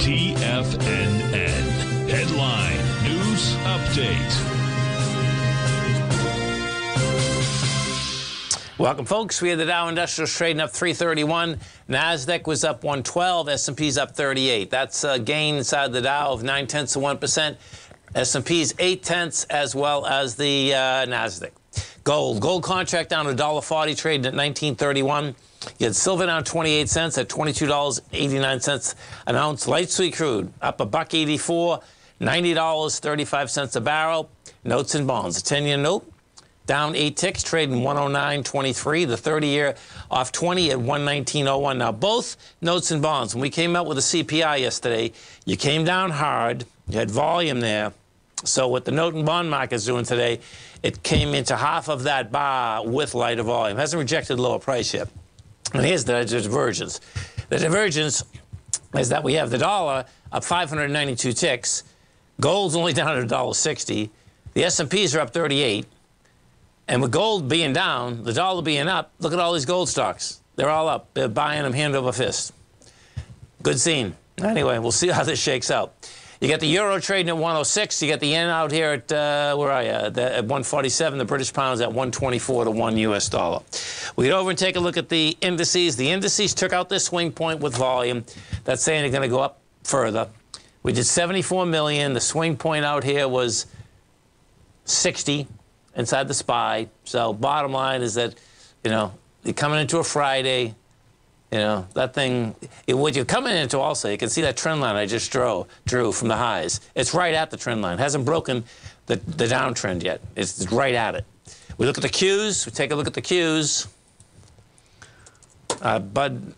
TFNN. Headline News Update. Welcome, folks. We had the Dow Industrials trading up 331. Nasdaq was up 112. S&P's up 38. That's a gain inside the Dow of nine tenths of one percent. S&P's eight tenths, as well as the uh, Nasdaq. Gold. Gold contract down $1.40, trading at 1931. You had silver down 28 cents at $22.89 an ounce. Light sweet crude up a buck 84, $90.35 a barrel. Notes and bonds. A 10-year note down eight ticks, trading 109.23. The 30-year off 20 at 119.01. Now both notes and bonds. When we came out with the CPI yesterday, you came down hard. You had volume there. So what the note and bond market is doing today, it came into half of that bar with lighter volume. Hasn't rejected lower price yet. And here's the divergence. The divergence is that we have the dollar up 592 ticks, gold's only down at $1.60, the S&Ps are up 38, and with gold being down, the dollar being up, look at all these gold stocks. They're all up. They're buying them hand over fist. Good scene. Anyway, we'll see how this shakes out. You got the euro trading at 106. You got the yen out here at, uh, where are you? At 147. The British pound's at 124 to 1 U.S. dollar. We get over and take a look at the indices. The indices took out this swing point with volume. That's saying they're going to go up further. We did 74 million. The swing point out here was 60 inside the SPY. So bottom line is that, you know, you're coming into a Friday. You know, that thing, it, what you're coming into also, you can see that trend line I just drew, drew from the highs. It's right at the trend line. It hasn't broken the, the downtrend yet. It's right at it. We look at the Qs. We take a look at the Qs. Uh, Bud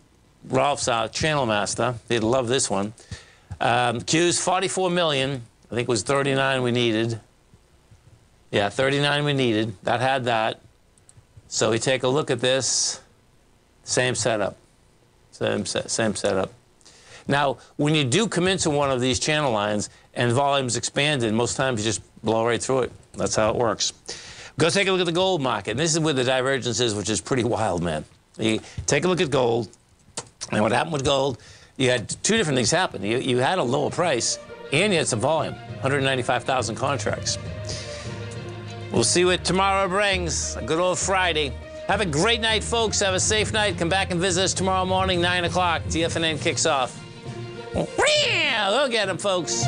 Rolf's our channel master. He'd love this one. Um, Qs, 44 million. I think it was 39 we needed. Yeah, 39 we needed. That had that. So we take a look at this. Same setup. Same, same setup. Now, when you do come into one of these channel lines and volume's expanded, most times you just blow right through it. That's how it works. Go take a look at the gold market. This is where the divergence is, which is pretty wild, man. You take a look at gold. And what happened with gold, you had two different things happen. You, you had a lower price, and you had some volume, 195,000 contracts. We'll see what tomorrow brings. A good old Friday. Have a great night, folks. Have a safe night. Come back and visit us tomorrow morning, 9 o'clock. TFNN kicks off. Go get them, folks.